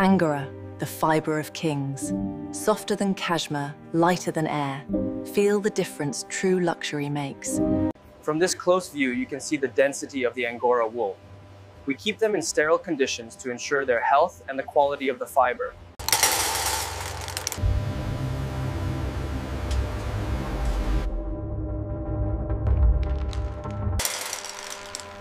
Angora, the fibre of kings. Softer than cashmere, lighter than air. Feel the difference true luxury makes. From this close view, you can see the density of the Angora wool. We keep them in sterile conditions to ensure their health and the quality of the fiber.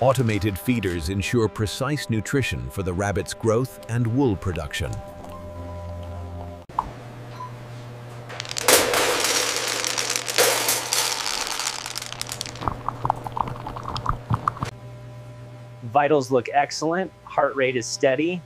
Automated feeders ensure precise nutrition for the rabbit's growth and wool production. Vitals look excellent. Heart rate is steady.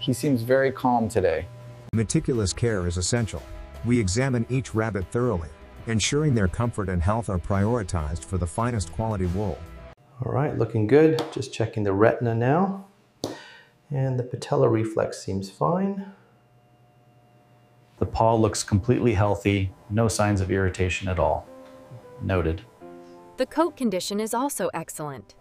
He seems very calm today. Meticulous care is essential. We examine each rabbit thoroughly, ensuring their comfort and health are prioritized for the finest quality wool. All right, looking good. Just checking the retina now. And the patella reflex seems fine. The paw looks completely healthy, no signs of irritation at all. Noted. The coat condition is also excellent.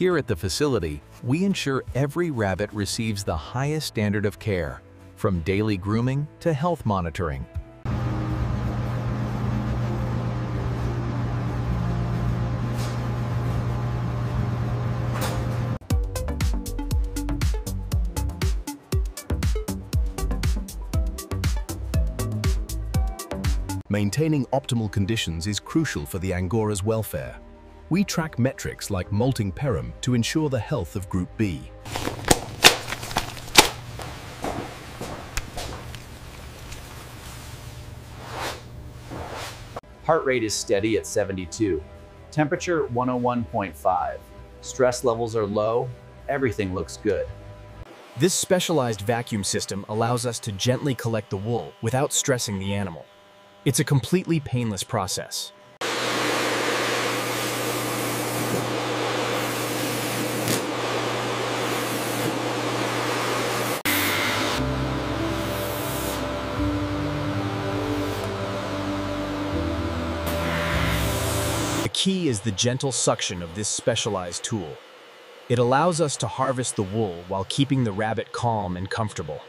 Here at the facility, we ensure every rabbit receives the highest standard of care, from daily grooming to health monitoring. Maintaining optimal conditions is crucial for the Angora's welfare. We track metrics like molting perum to ensure the health of Group B. Heart rate is steady at 72. Temperature 101.5. Stress levels are low. Everything looks good. This specialized vacuum system allows us to gently collect the wool without stressing the animal. It's a completely painless process. Key is the gentle suction of this specialized tool. It allows us to harvest the wool while keeping the rabbit calm and comfortable.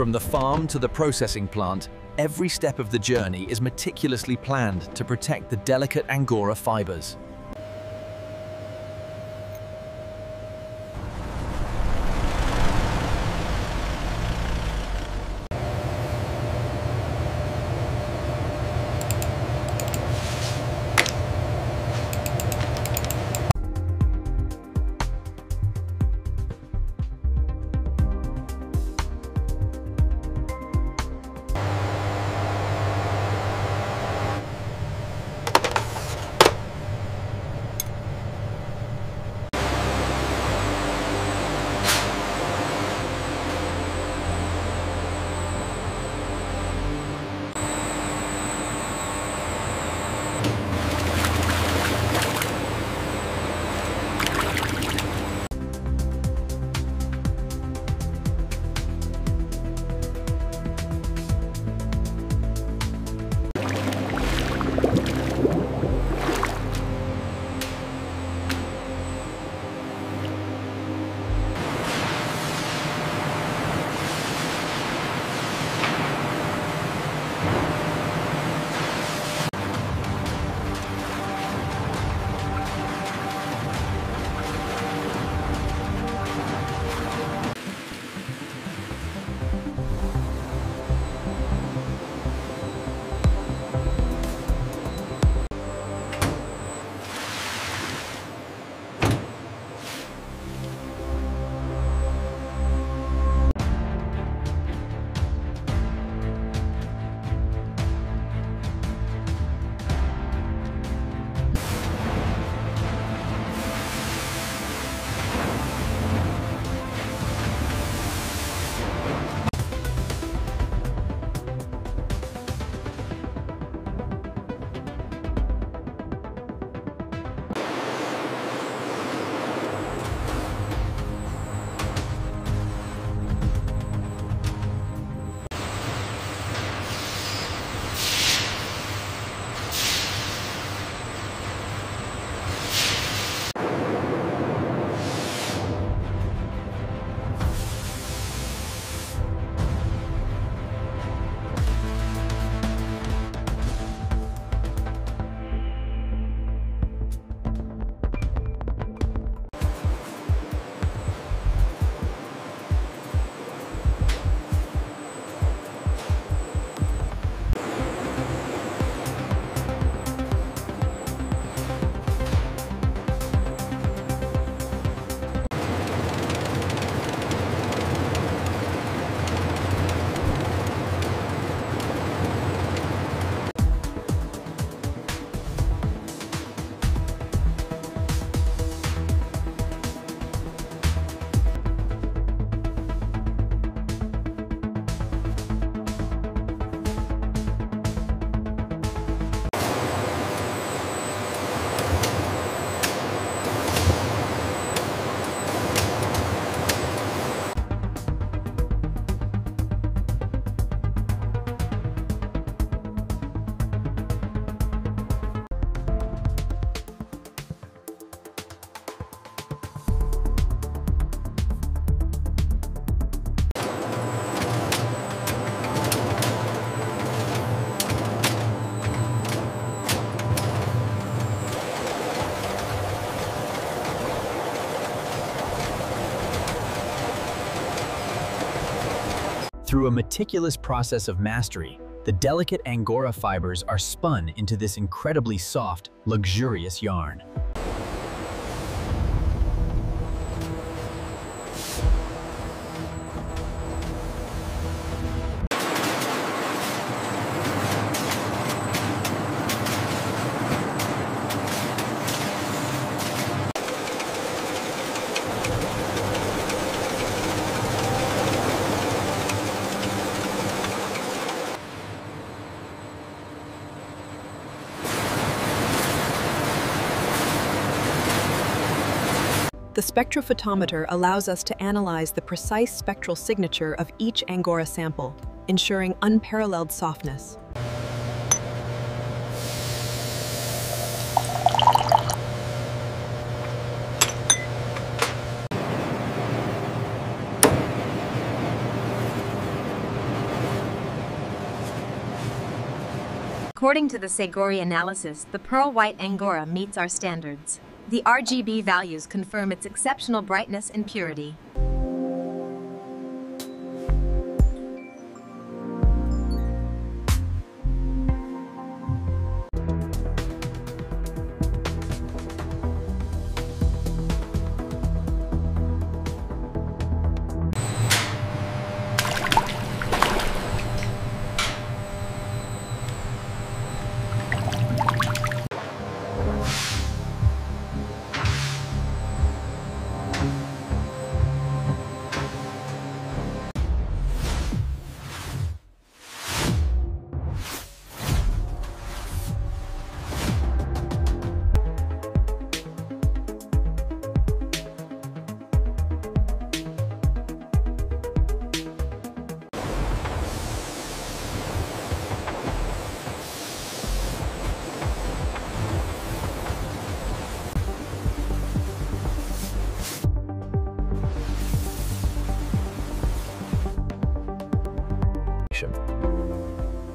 From the farm to the processing plant, every step of the journey is meticulously planned to protect the delicate Angora fibers. Through a meticulous process of mastery, the delicate Angora fibers are spun into this incredibly soft, luxurious yarn. The spectrophotometer allows us to analyze the precise spectral signature of each Angora sample, ensuring unparalleled softness. According to the Segori analysis, the pearl white Angora meets our standards. The RGB values confirm its exceptional brightness and purity.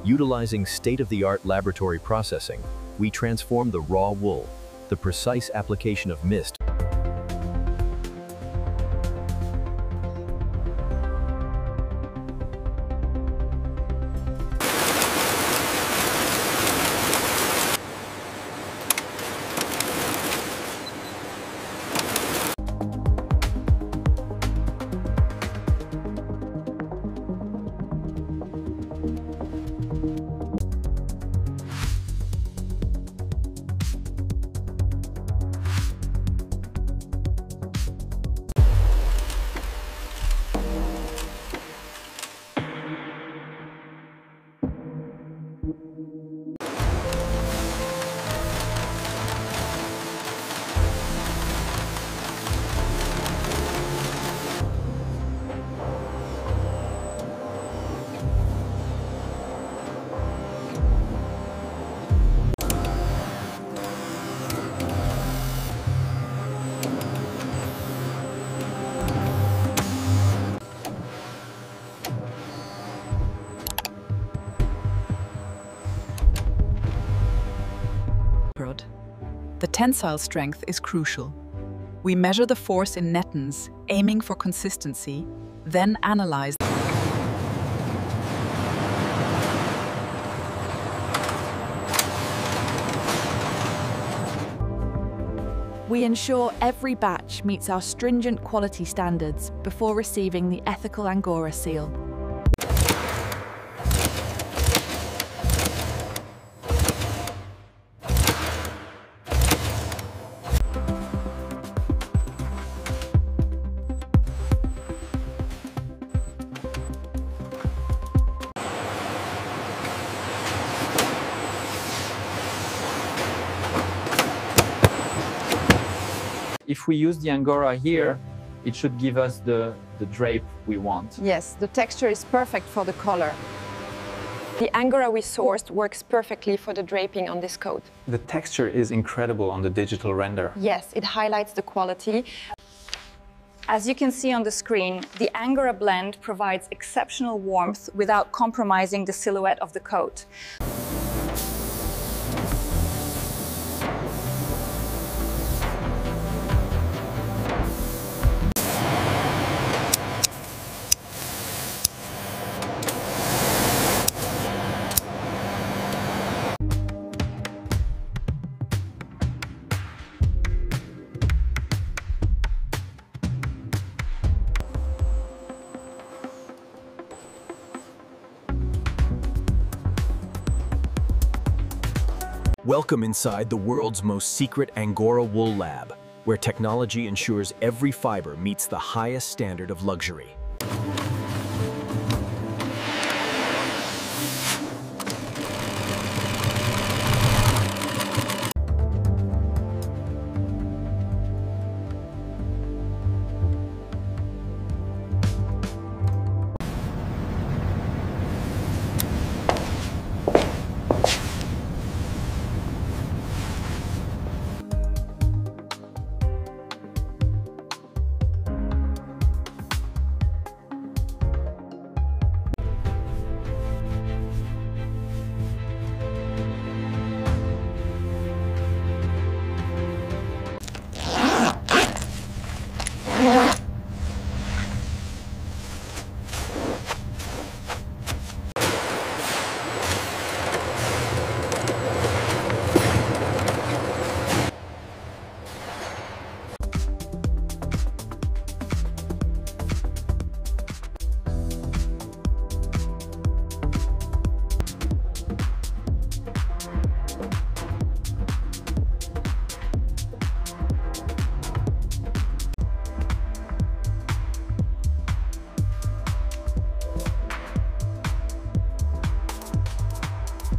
Utilizing state-of-the-art laboratory processing, we transform the raw wool, the precise application of mist, The tensile strength is crucial. We measure the force in newtons, aiming for consistency, then analyze We ensure every batch meets our stringent quality standards before receiving the ethical Angora seal. If we use the Angora here, it should give us the, the drape we want. Yes, the texture is perfect for the color. The Angora we sourced works perfectly for the draping on this coat. The texture is incredible on the digital render. Yes, it highlights the quality. As you can see on the screen, the Angora blend provides exceptional warmth without compromising the silhouette of the coat. Welcome inside the world's most secret Angora wool lab, where technology ensures every fiber meets the highest standard of luxury.